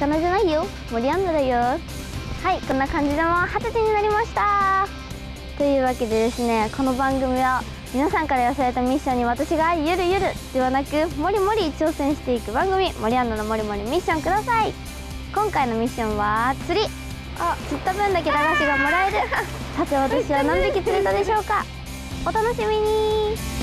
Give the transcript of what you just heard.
魚じゃないよ。モアンナだよ。はいこんな感じでも二十歳になりました。というわけでですねこの番組は皆さんから寄せられたミッションに私がゆるゆるではなくもりもり挑戦していく番組モリアンドのもりもりミッションください。今回のミッションは釣り。あ釣った分だけ駄菓子がもらえる。さて私は何匹釣れたでしょうか。お楽しみに。